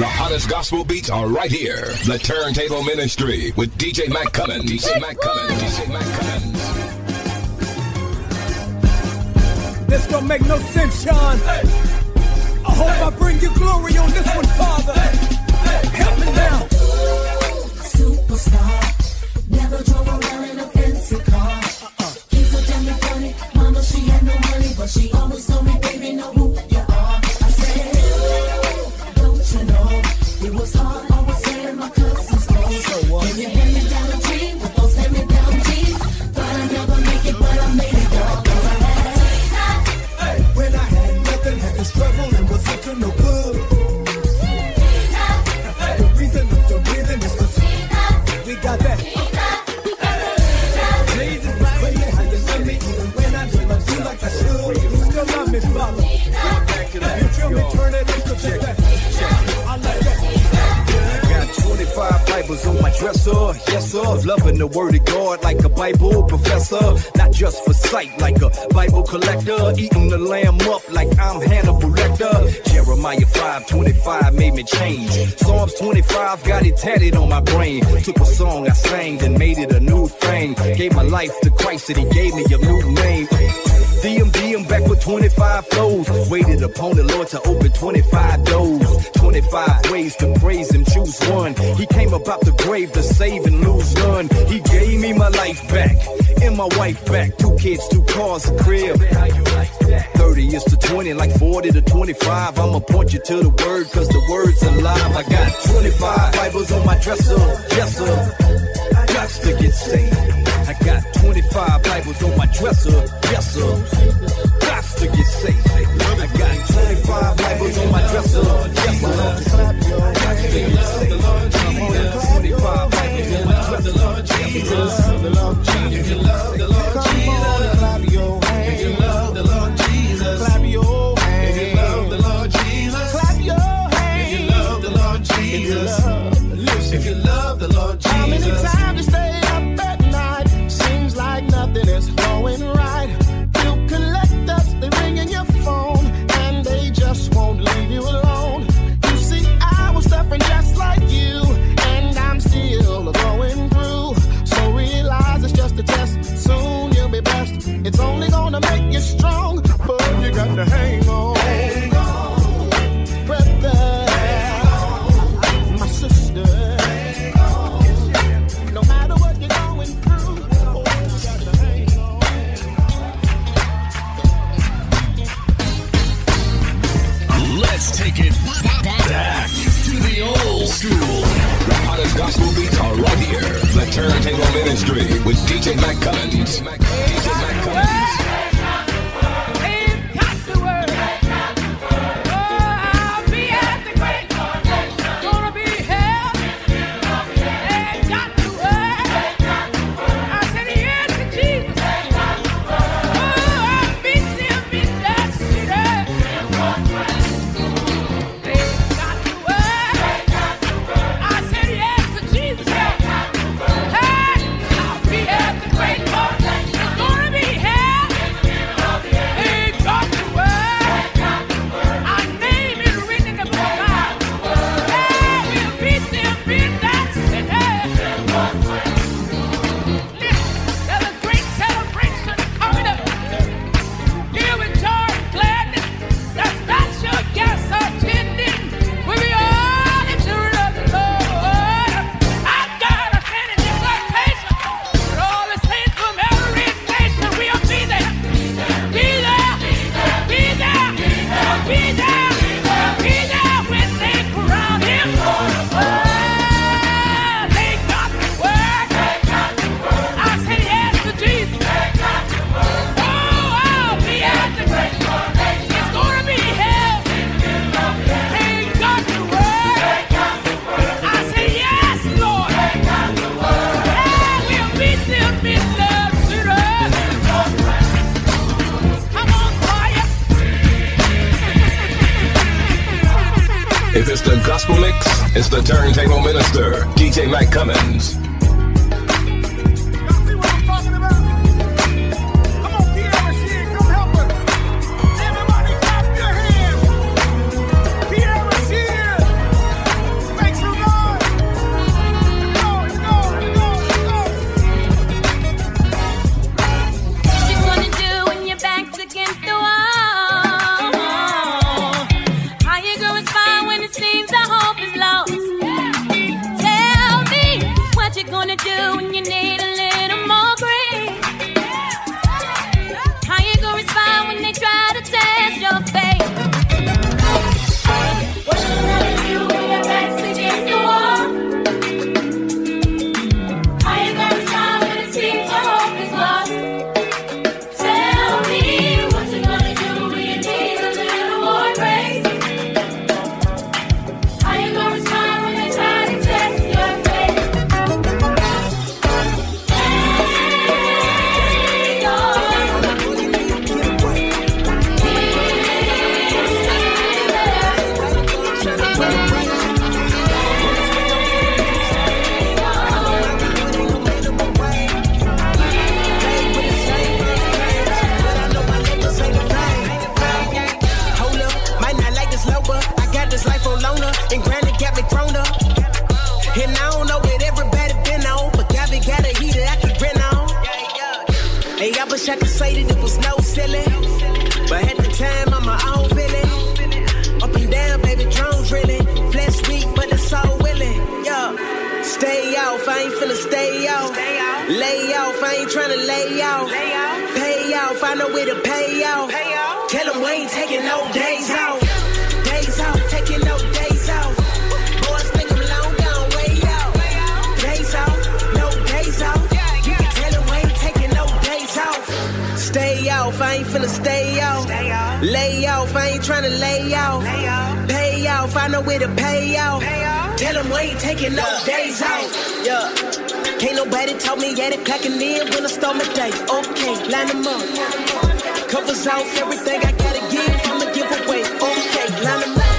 The hottest gospel beats are right here. The Turntable Ministry with DJ Mac Cummings. DJ Mac Cummings. DJ Mac Cummings. This don't make no sense, Sean. I hope I bring you glory on this one, Father. Help me now. Superstar, never drove around in a fancy car. Uh-uh. Kids looked at me funny, mama she had no money, but she always dresser, yes sir. Loving the word of God like a Bible professor. Not just for sight, like a Bible collector. Eating the lamb up like I'm Hannibal Lecter. Jeremiah 5, 25 made me change. Psalms 25 got it tatted on my brain. Took a song I sang and made it a new thing. Gave my life to Christ and he gave me a new name. DMD, I'm back with 25 flows. Waited upon the Lord to open 25 doors. 25 ways to praise Him, choose one. He came about the grave to save and lose none. He gave me my life back and my wife back. Two kids, two cars, a crib. 30 is to 20, like 40 to 25. I'ma point you to the word, cause the word's alive. I got 25 Bibles on my dresser, yes sir. Got to get saved. I got 25 Bibles on my dresser, yes sir. Got to get saved. I got 25 Bibles on my dresser, yes sir. trying to lay out. Lay out. Pay out, find a way to pay out. Pay out. Tell them we ain't taking no yeah. days out. Yeah. Can't nobody tell me yet it packing in when I start my day. Okay, line them up. Covers off everything I gotta give, I'ma give away. Okay, line them up.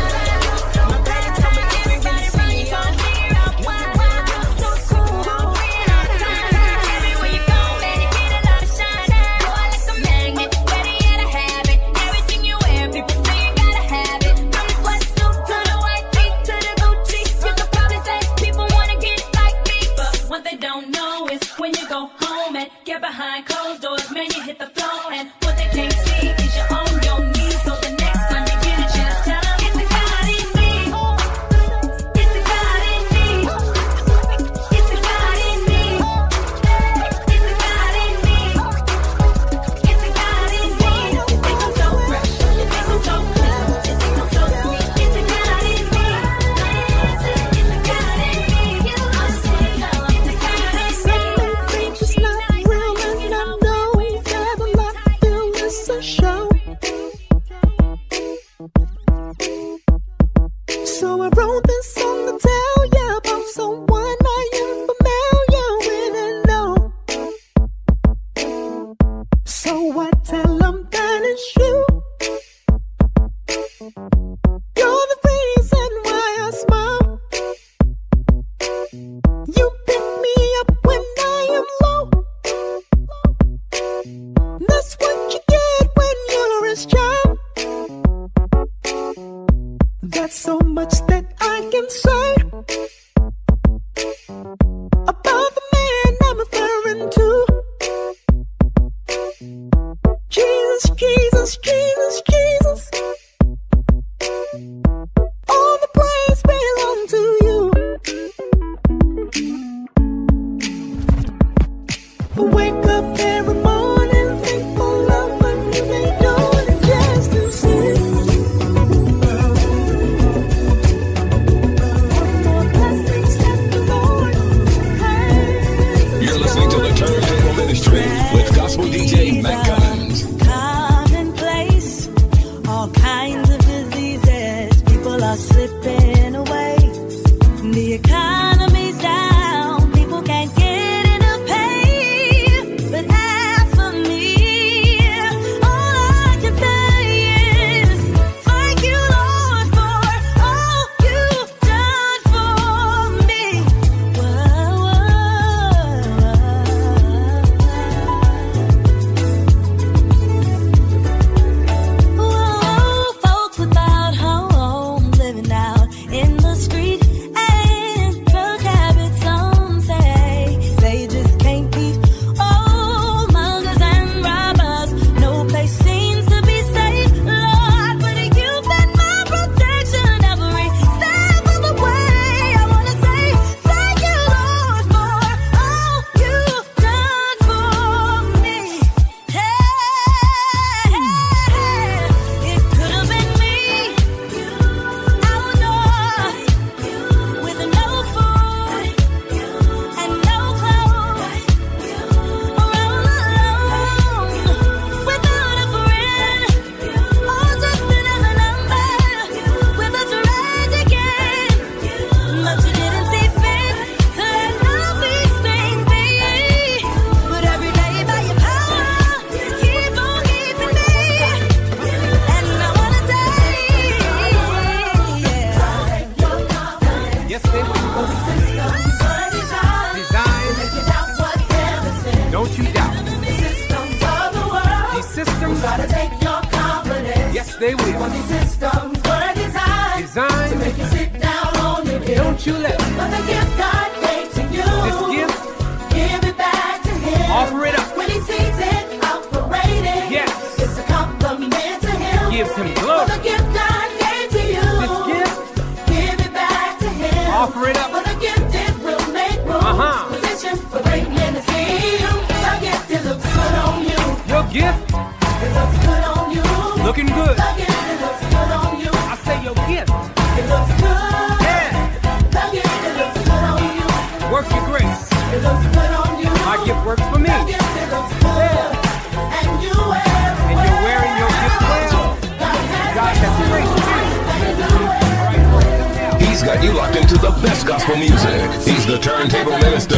Music. He's the turntable minister,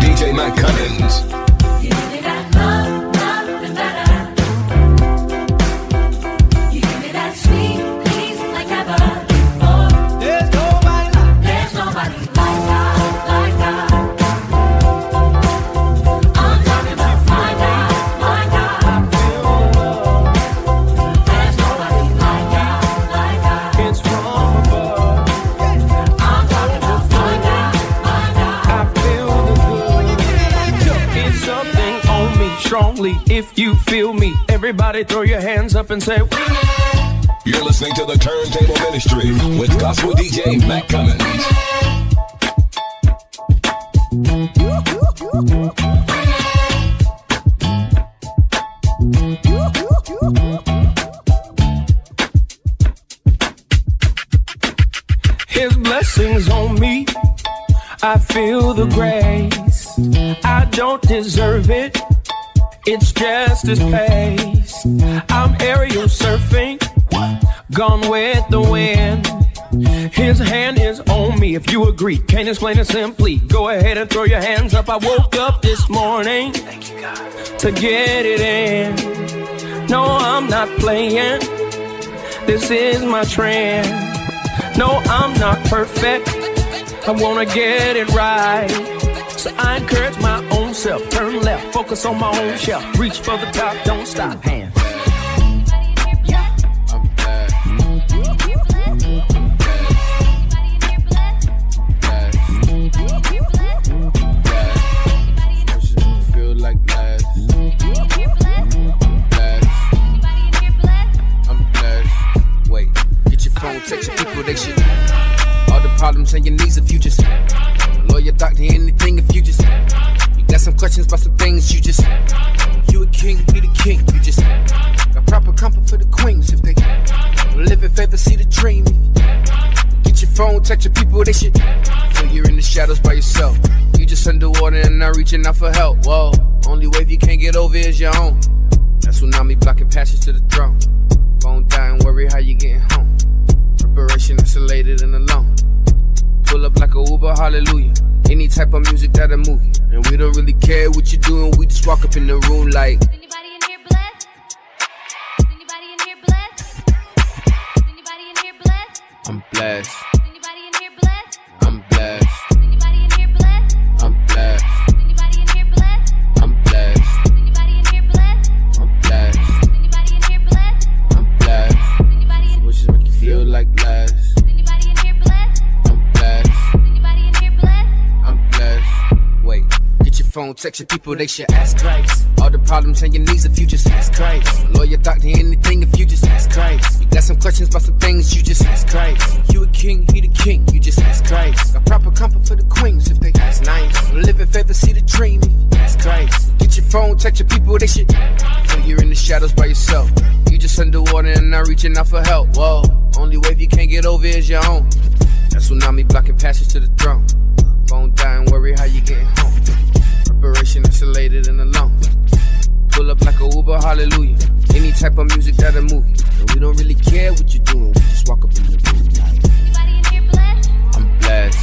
DJ Mac Cummings. Everybody throw your hands up and say, You're listening to the Turntable Ministry with gospel DJ Mac Cummings. His blessings on me. I feel the grace. I don't deserve it. It's just his pace. Me. If you agree, can't explain it simply. Go ahead and throw your hands up. I woke up this morning to get it in. No, I'm not playing. This is my trend. No, I'm not perfect. I wanna get it right. So I encourage my own self. Turn left, focus on my own shelf. Reach for the top, don't stop. Hands. Get your people, they should. All the problems and your needs you just. Lawyer, doctor, anything if you just. You got some questions about some things you just. You a king, be the king, you just. Got proper comfort for the queens if they. Live in favor, see the dream. Get your phone, text your people, they should. Feel you're in the shadows by yourself. You just underwater and not reaching out for help. Whoa, only wave you can't get over is your own. That tsunami blocking passage to the throne. Phone dying, worry how you getting home. Preparation isolated and alone. Pull up like a Uber, hallelujah. Any type of music that'll move you. And we don't really care what you're doing, we just walk up in the room like. Anybody in your text your people, they should ask Christ. All the problems and your needs if you just ask Christ. Lawyer, doctor, anything if you just ask Christ. You got some questions about some things, you just ask Christ. You a king, he the king, you just ask Christ. Got proper comfort for the queens if they ask nice. Live in favor, see the dream if you ask Christ. Get your phone, text your people, they should. Feel you're in the shadows by yourself. You just underwater and not reaching out for help. Whoa, only wave you can't get over is your own. That tsunami blocking passage to the throne. Phone dying, worry how you getting home. Preparation isolated and alone. Pull up like a Uber, hallelujah. Any type of music that'll move you. And we don't really care what you're doing, we just walk up in the room like. Anybody in here blessed? I'm blessed,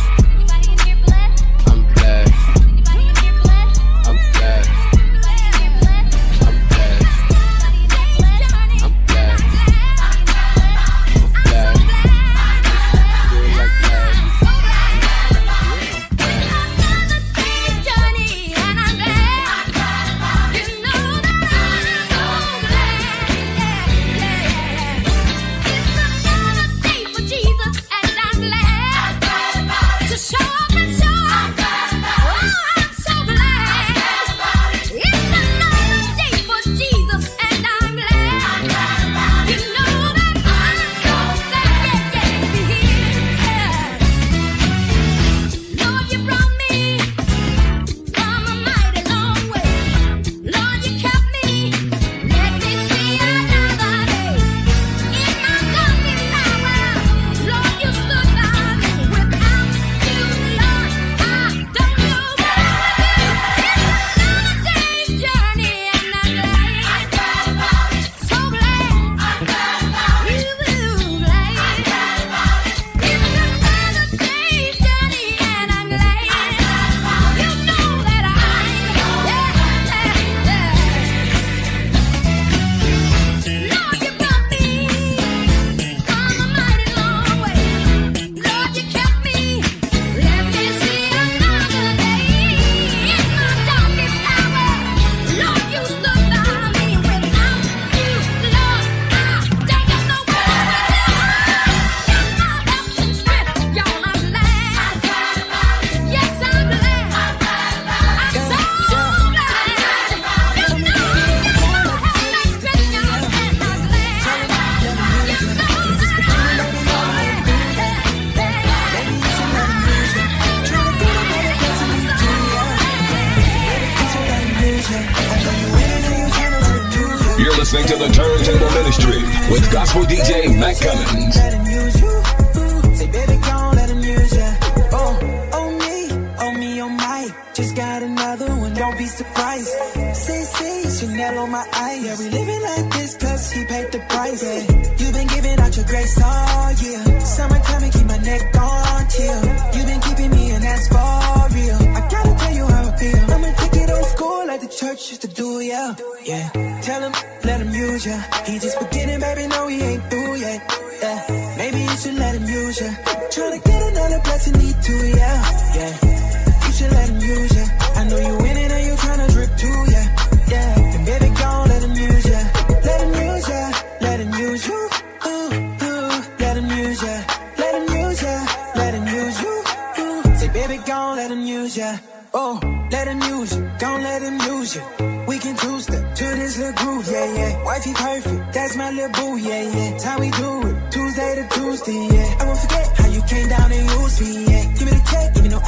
Just got another one, don't be surprised. Say, say, Chanel on my eye. Yeah, we living like this cause he paid the price. Yeah, You've been giving out your grace all year. Summertime and keep my neck on chill. You've been keeping me and that's for real. I gotta tell you how I feel. I'ma take it old school like the church used to do, yeah. Yeah, tell him, let him use ya. He just beginning, baby, no, he ain't through yet. Yeah, maybe you should let him use ya. Tryna get another blessing, need to, yeah. Yeah, should let him use ya. I know you winning and you tryna drip too, yeah. Yeah, and baby, gon' let him use ya. Let him use ya. Let him use you. Ooh, ooh, let him use ya. Let him use ya. Let him use you. Ooh, say, baby, gon' let him use ya. Oh, let him use you. Don't let him use you. We can two-step to this little groove, yeah, yeah. Wifey perfect, that's my little boo, yeah, yeah. That's how we do it, Tuesday to Tuesday, yeah. I won't forget how you came down and used me, yeah.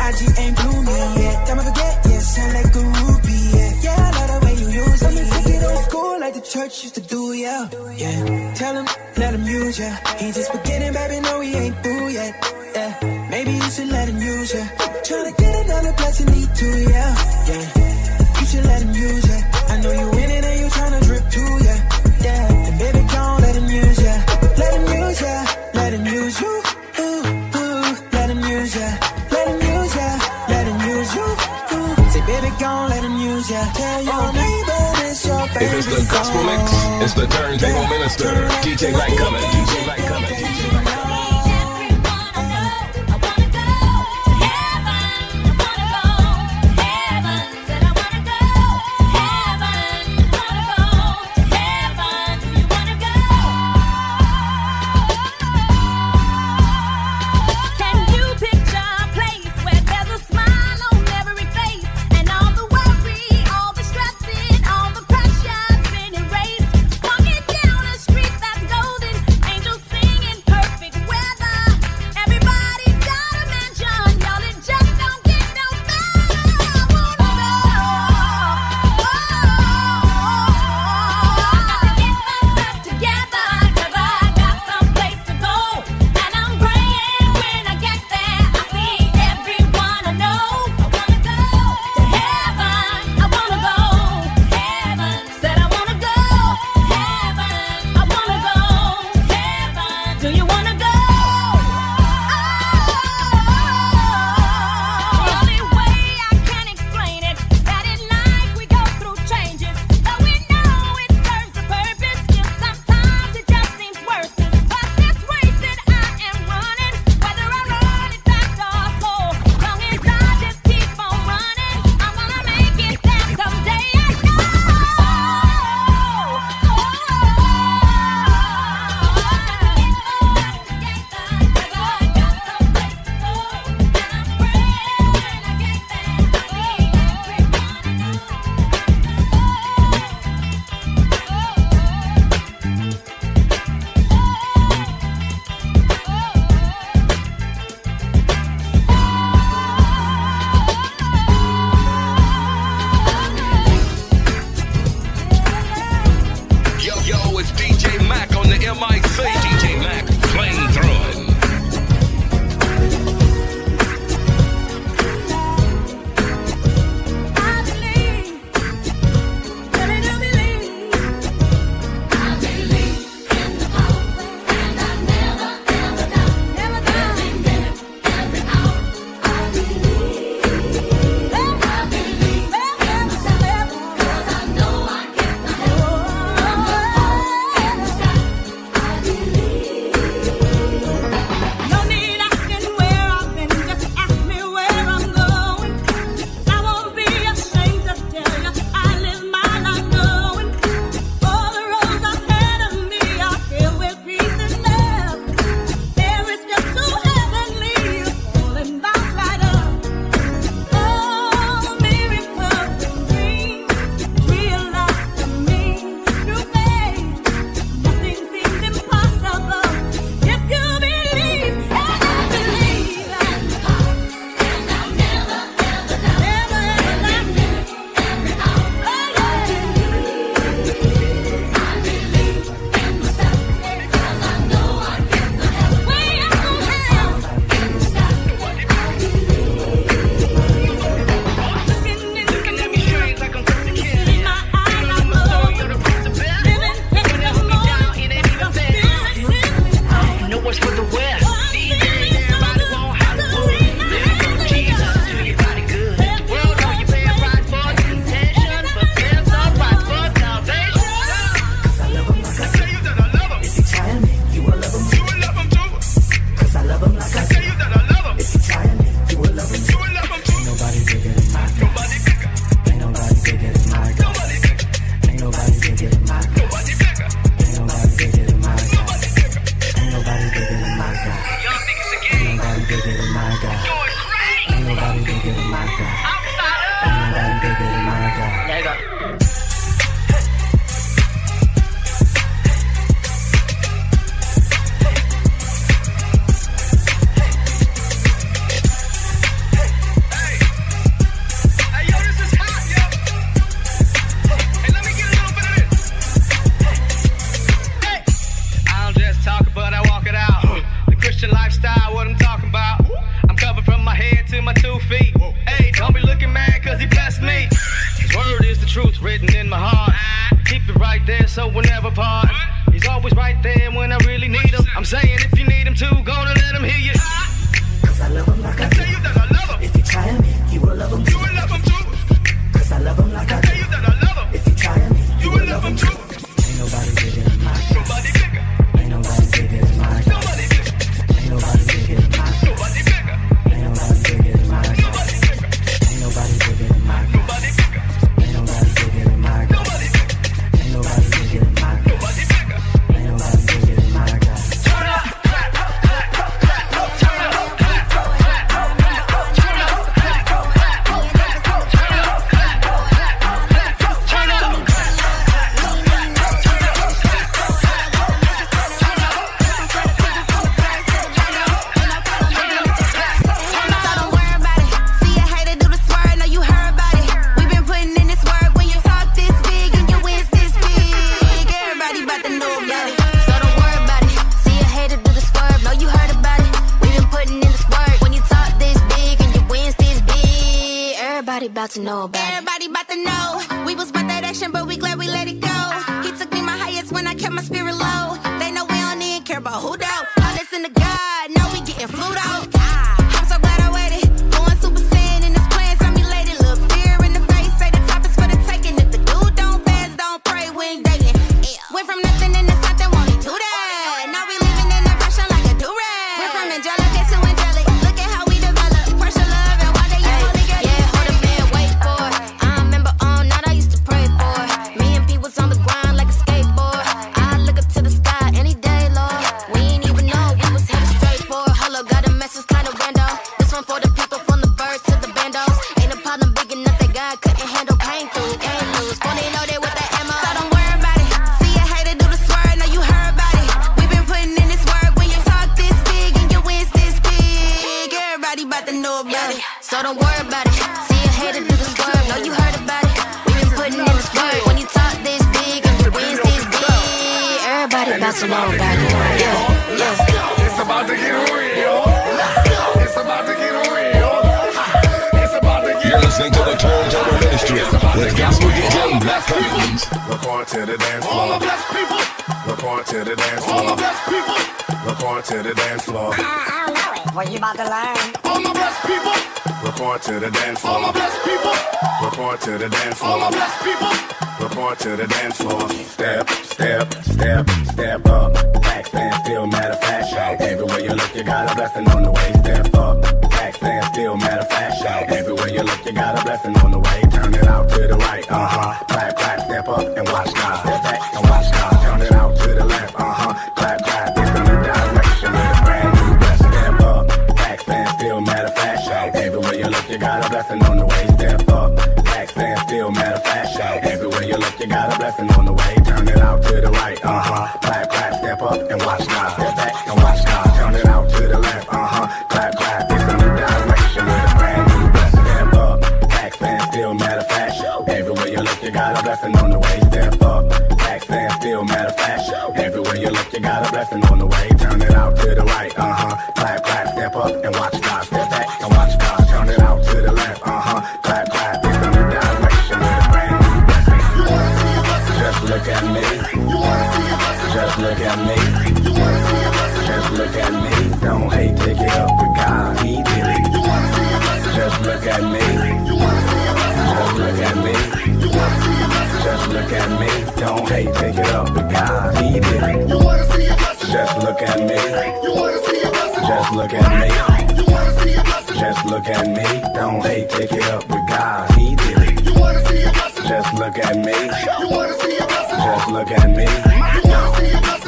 IG ain't blue me, yeah. Never forget, yeah, sound like a groupie, yeah. Yeah, I love the way you use me. Let me take it old school like the church used to do, yeah. Yeah, tell him, let him use ya. He just beginning, baby, no, he ain't through yet. Yeah, maybe you should let him use ya. Tryna get another blessing, need to, yeah. Yeah, you should let him use ya. I know you winning and you If it's the gospel mix, it's the Turntable Minister, DJ Mac Cummings. DJ Mac Cummings. me. Just look at me. Just look at me. Don't hate, take it up with God. He did it. Just look at me. Just look at me. Just look at me. Don't hate, take it up with God. He did it. Just look at me. Just look at me. Just look at me. Don't hate, take it up with God. He did it. Just look at me. Just look at me.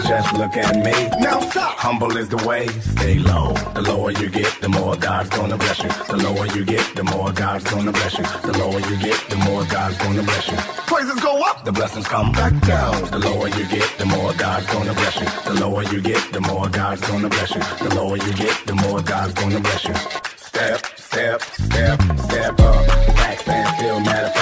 Just look at me. Now stop. Humble is the way. Stay low. The lower you get, the more God's gonna bless you. The lower you get, the more God's gonna bless you. The lower you get, the more God's gonna bless you. Praises go up, the blessings come back down. The lower you get, the more God's gonna bless you. The lower you get, the more God's gonna bless you. The lower you get, the more God's gonna bless you. Step, step, step, step up. Back still, matter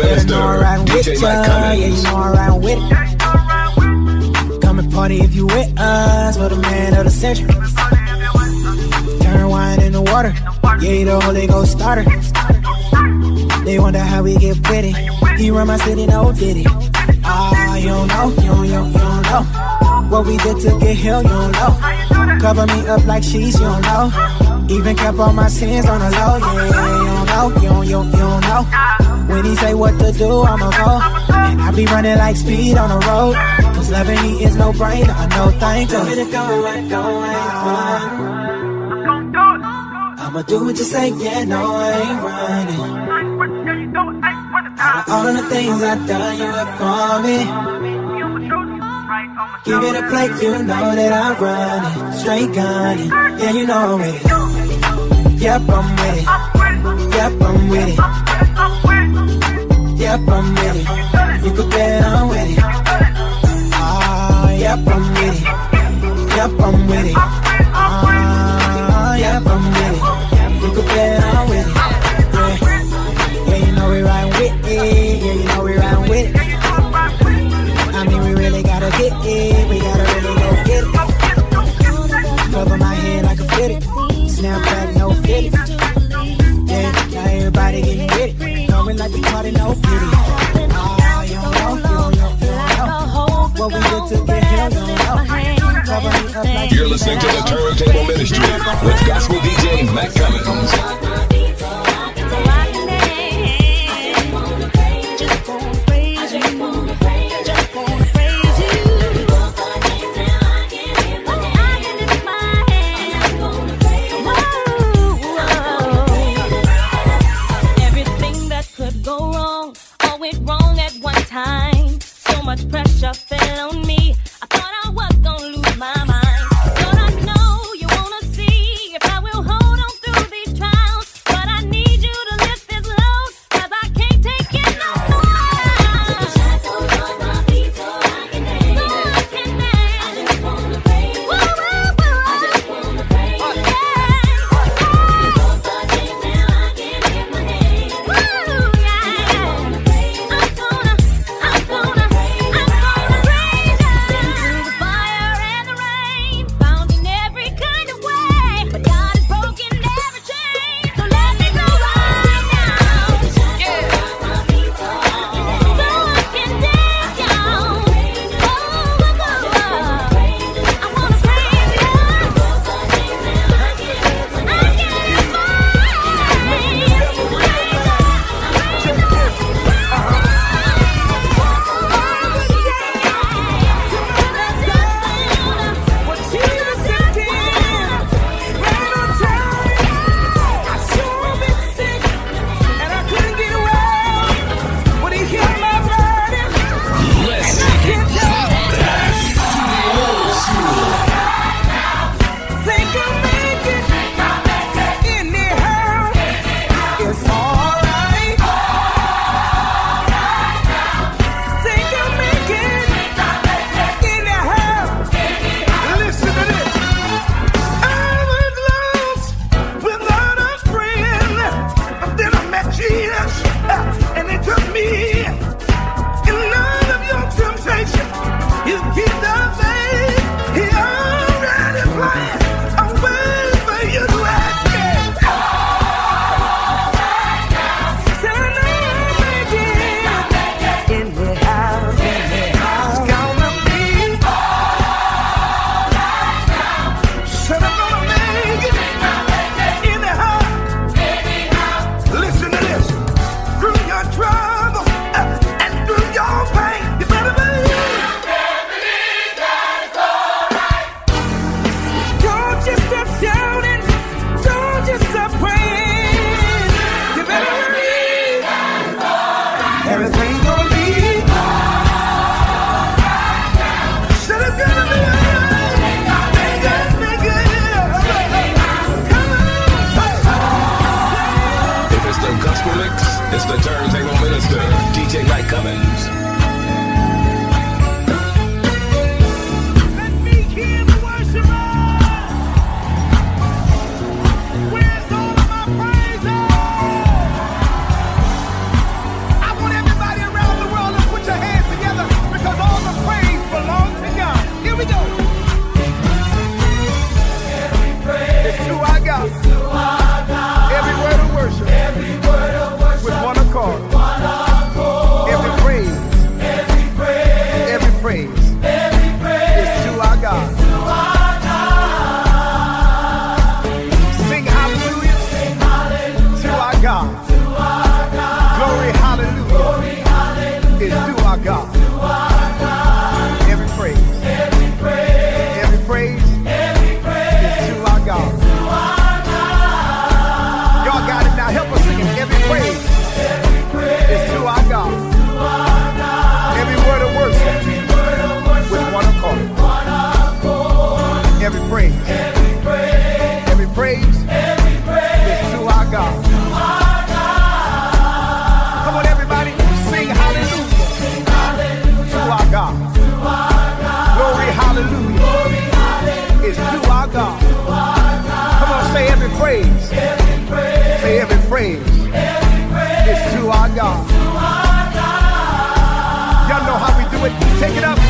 I'm riding with DJ. Mike Yeah, you know I'm riding with it. Come and party if you with us for the man of the century. Turn wine into water. Yeah, you the Holy Ghost starter. They wonder how we get pretty. He run my city, no diddy. Ah, you don't know, you don't, you don't, you don't know. What we did to get here, you don't know. Cover me up like she's, you don't know. Even kept all my sins on the low, yeah, you don't know, you don't, you don't, you don't know. When he say what to do, I'ma go. And I be running like speed on the road. Cause loving me is no brainer, I know thank you. Tell me to go, I go, run. I'ma do what you say, yeah, no, I ain't running. Out of all of the things I've done, you have for me. Give it a plate, you know that I'm running. Straight gunning, yeah, you know I'm with it. Yep, I'm with it. Yep, I'm with it. Yep, I'm with it. You could bet I'm with it. Ah, yep, I'm with it. Yep, I'm with it. Ah, yep, I'm with it. Listening to the Turntable Ministry with gospel DJ Mac Cummings.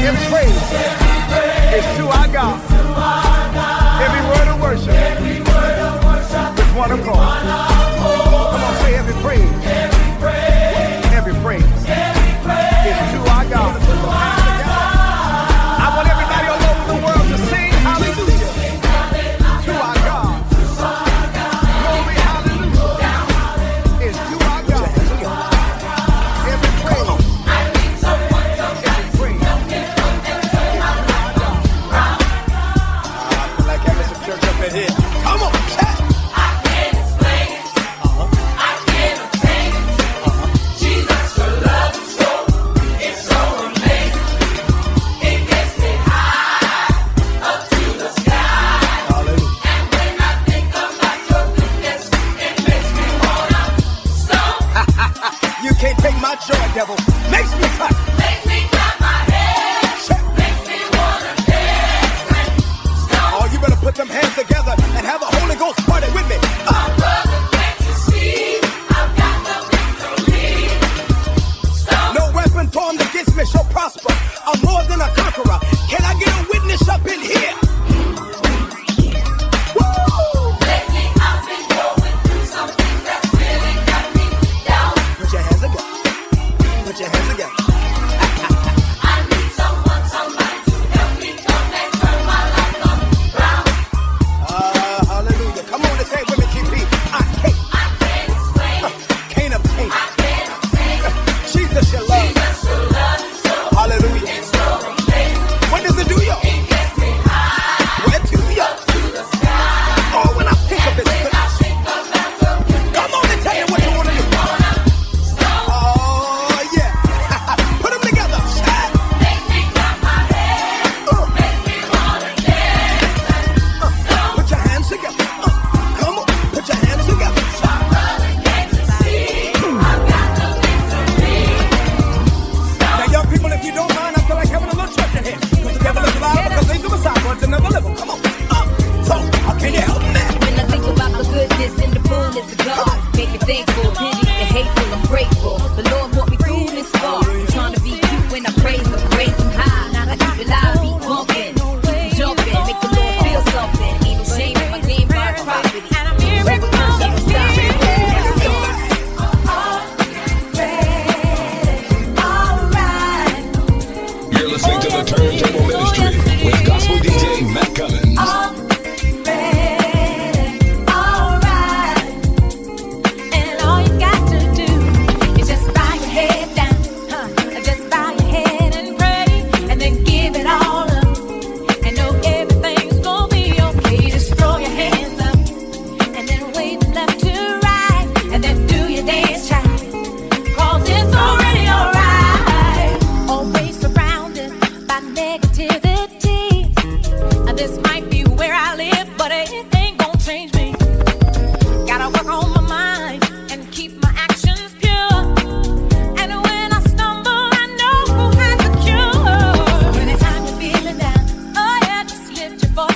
Every praise is to our God. Every word of worship is one accord.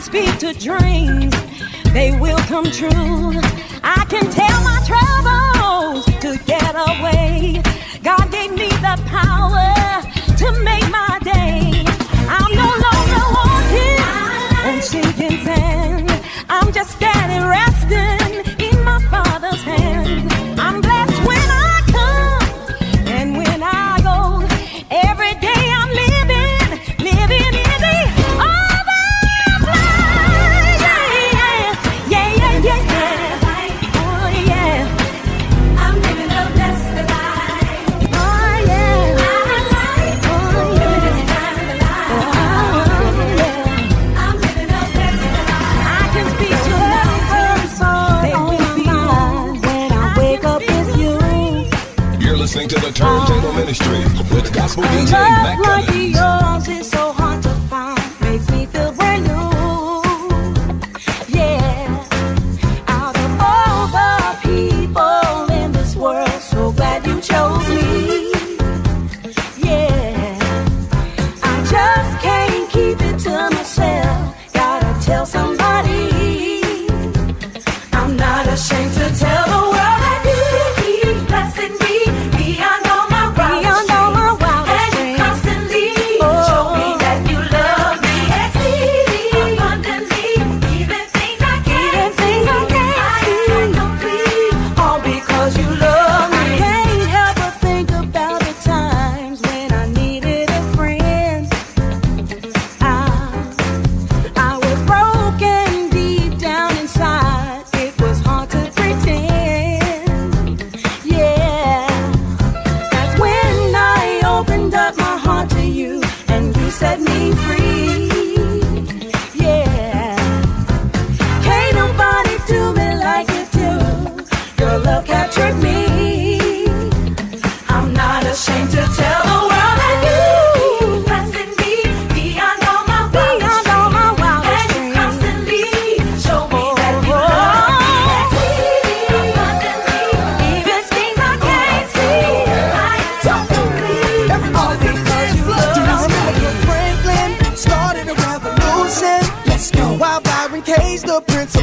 can speak to dreams, they will come true. I can tell my troubles to get away. God gave me the power to make my day. I'm no longer walking on sinking sand. I'm just standing resting. chemistry with gospel DJ Mecca. Like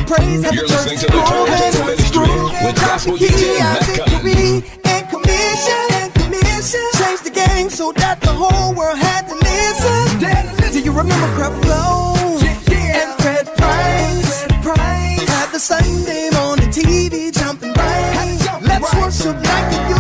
praise at the church. Grooving, grooving, with gospel unity and commission, and commission. Change the game so that the whole world had to listen. Do. You remember Crap Flow and Fred Price? Had the Sunday morning TV jumping right. Let's worship like